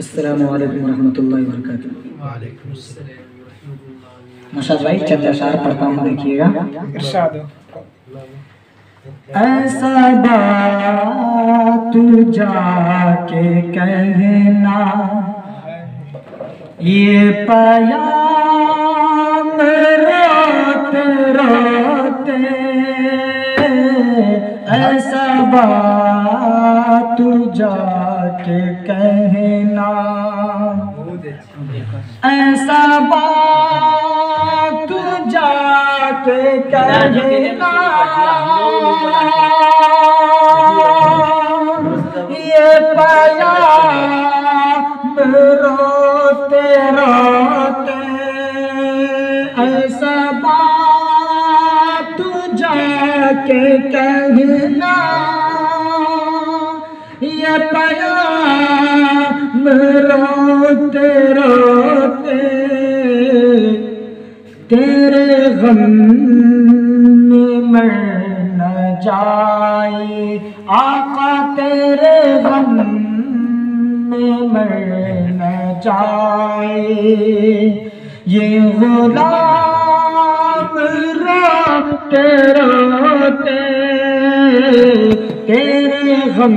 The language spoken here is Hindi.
अस्सलाम वालेकुम रहमतुल्लाहि व बरकातहू नौशाद भाई चंद अशार पढ़ता हूँ देखिएगा इरशाद ऐसा बात जाके कहना ये पयाम रोते रोते ऐसा बात जाके कहना। ऐसा बात तू जाके कहना। ये पाया रोते रोते। ऐसा बात तू जाके कहना। ये पाया रोते रोते तेरे गम में न जाए आका तेरे गम में मर न जाए ये गुलाम रोते रोते तेरे गम